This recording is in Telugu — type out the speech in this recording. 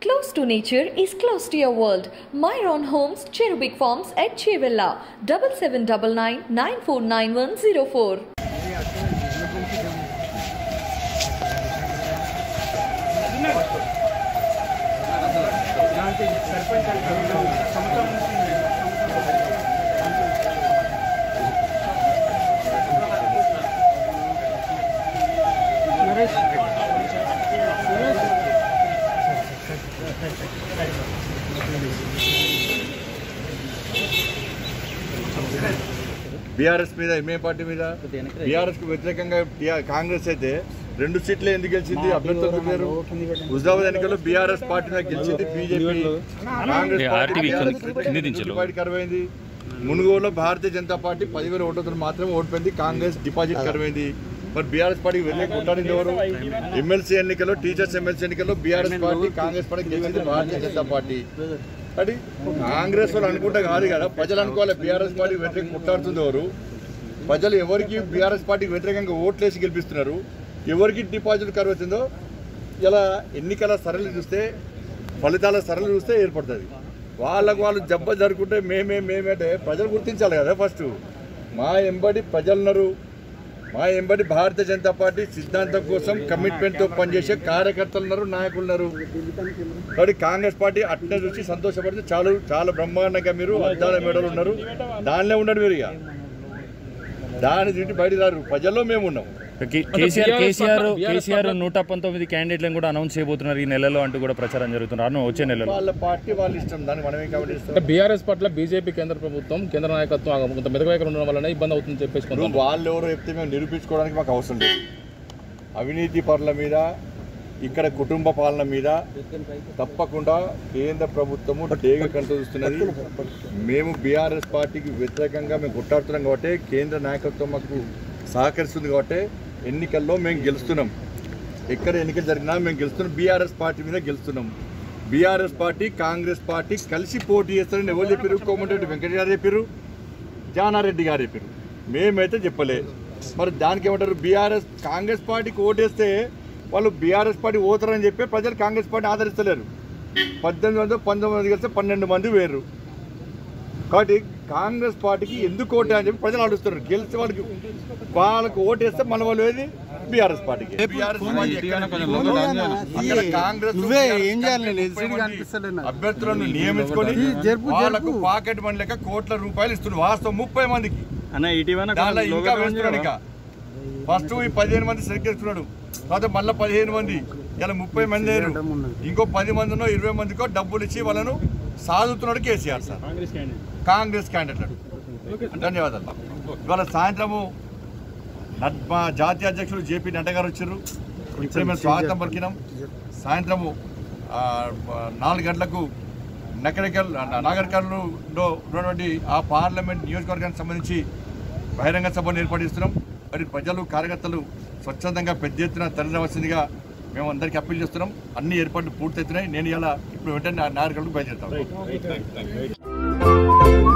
Close to nature is close to your world. Myron Homes, Cherubic Farms at Chevilla, 7799 949104. BRS మీద ఎంఏ పార్టీ మీద? బీఆర్ఎస్కు వ్యతిరేకంగా కాంగ్రెస్ అయితే రెండు సీట్లు ఎందుకు గెలిచింది? అభ్యర్థులు లేరు హుజాబాద్ ఎన్నికల్లో బీఆర్ఎస్ పార్టీ మీద గెలిచింది బీజేపీ. కాంగ్రెస్ కరువైంది. మునుగోలులో భారతీయ జనతా పార్టీ పదివేల ఓట్లతో మాత్రమే ఓడిపోయింది కాంగ్రెస్ డిపాజిట్ కరువైంది. మరి బీఆర్ఎస్ పార్టీకి వెళ్ళే కొట్టాడింది ఎవరు? ఎమ్మెల్సీ ఎన్నికల్లో టీచర్స్ ఎమ్మెల్సీ ఎన్నికల్లో బీఆర్ఎస్ పార్టీ కాంగ్రెస్ పార్టీ గెలిచింది భారతీయ జనతా పార్టీ. అది కాంగ్రెస్ వాళ్ళు అనుకుంటే కాదు కదా. ప్రజలు అనుకోవాలి బీఆర్ఎస్ పార్టీ వ్యతిరేకంగా కొట్లాడుతుంది ఎవరు? ప్రజలు ఎవరికి బీఆర్ఎస్ పార్టీకి వ్యతిరేకంగా ఓట్లేసి గెలిపిస్తున్నారు? ఎవరికి డిపాజిట్ కరువుతుందో ఇలా ఎన్నికల సరళి చూస్తే ఫలితాల సరళి చూస్తే ఏర్పడుతుంది. వాళ్ళకు వాళ్ళు జబ్బ జరుపుకుంటే మేమే మేమేంటే ప్రజలు గుర్తించాలి కదా ఫస్ట్ మా ఎంబడి ప్రజలున్నారు. మా ఎంబడి భారతీయ జనతా పార్టీ సిద్ధాంతం కోసం కమిట్మెంట్తో పనిచేసే కార్యకర్తలు ఉన్నారు నాయకులు ఉన్నారు కాబట్టి కాంగ్రెస్ పార్టీ అట్నే చూసి సంతోషపడితే చాలు చాలా బ్రహ్మాండంగా మీరు అద్దాల మెడలు ఉన్నారు. దానిలో ఉండండి మీరు ఇక. దాని తింటి బయట రారు. ప్రజల్లో మేము ఉన్నాం. కేసీఆర్ కేసీఆర్ కేసీఆర్ నూట పంతొమ్మిది క్యాండిడేట్లను కూడా అనౌన్స్ చేయబోతున్నారు. ఈ నెలలో అంటూ కూడా ప్రచారం జరుగుతున్నారు వచ్చే నెలలో. వాళ్ళ పార్టీ వాళ్ళ ఇష్టం. దాన్ని మనం ఏం కాబట్టి బీఆర్ఎస్ పట్ల బీజేపీ కేంద్ర ప్రభుత్వం కేంద్ర నాయకత్వం కొంత మెదగవేకలు ఉండడం వల్లనే ఇబ్బంది అవుతుందని చెప్పేసి వాళ్ళు ఎవరో చెప్తే మేము నిరూపించుకోవడానికి మాకు అవసరం లేదు. అవినీతి పరుల మీద ఇక్కడ కుటుంబ పాలన మీద తప్పకుండా కేంద్ర ప్రభుత్వము డేగ కంట చూస్తున్నది. మేము బీఆర్ఎస్ పార్టీకి వ్యతిరేకంగా మేము కొట్టాడుతున్నాం కాబట్టి కేంద్ర నాయకత్వం మాకు సహకరిస్తుంది కాబట్టి ఎన్నికల్లో మేము గెలుస్తున్నాం. ఎక్కడ ఎన్నికలు జరిగినా మేము గెలుస్తున్నాం. బీఆర్ఎస్ పార్టీ మీద గెలుస్తున్నాం. బీఆర్ఎస్ పార్టీ కాంగ్రెస్ పార్టీ కలిసి పోటీ చేస్తారని ఎవరు చెప్పారు? కోమటిరెడ్డి వెంకట గారు చెప్పారు. జానారెడ్డి గారు చెప్పారు. మేమైతే చెప్పలే. మరి దానికి ఏమంటారు? బీఆర్ఎస్ కాంగ్రెస్ పార్టీకి ఓటేస్తే వాళ్ళు బీఆర్ఎస్ పార్టీ ఓతారని చెప్పి ప్రజలు కాంగ్రెస్ పార్టీ ఆదరిస్తలేరు. పద్దెనిమిది మంది పంతొమ్మిది మంది కలిస్తే పన్నెండు మంది వేరు. కాబట్టి కాంగ్రెస్ పార్టీకి ఎందుకు ఓటే అని చెప్పి ప్రజలు అడుగుతున్నారు. గెలిచే వాళ్ళకి వాళ్ళకి ఓటేస్తే మన వాళ్ళు ఏది? బీఆర్ఎస్ పార్టీకి. అభ్యర్థులను నియమించుకొని వాళ్ళకు. పాకెట్ మనీ లెక్క కోట్ల రూపాయలు ఇస్తున్నారు. వాస్తవం ముప్పై మందికి. ఇంకా వేస్తున్నాడు ఇంకా. ఫస్ట్ ఈ పదిహేను మంది సెలెక్ట్ చేసుకున్నాడు తర్వాత మళ్ళీ పదిహేను మంది. ఇలా ముప్పై మంది అయ్యారు ఇంకో పది మందినో ఇరవై మందికో డబ్బులు ఇచ్చి వాళ్ళను సాదుతున్నాడు కేసీఆర్ సార్. కాంగ్రెస్ క్యాండిడేట్ ధన్యవాదాలు. ఇవాళ సాయంత్రము మా జాతీయ అధ్యక్షులు జేపీ నడ్డా గారు వచ్చారు. ఇప్పుడే మేము స్వాగతం పలికినాం. సాయంత్రము ఆ, నాలుగు గంటలకు నకరికల్ నాగరికల్లో ఉన్నటువంటి ఆ పార్లమెంట్ నియోజకవర్గానికి సంబంధించి బహిరంగ సభను ఏర్పాటు మరి ప్రజలు కార్యకర్తలు స్వచ్ఛందంగా పెద్ద ఎత్తున తరలివలసిందిగా మేము అందరికీ అప్పీల్ చేస్తున్నాం. అన్ని ఏర్పాట్లు పూర్తవుతున్నాయి నేను ఇలా ఇప్పుడు వెంటనే నాగరికల్కు బయలుదేరుతాను. Thank you.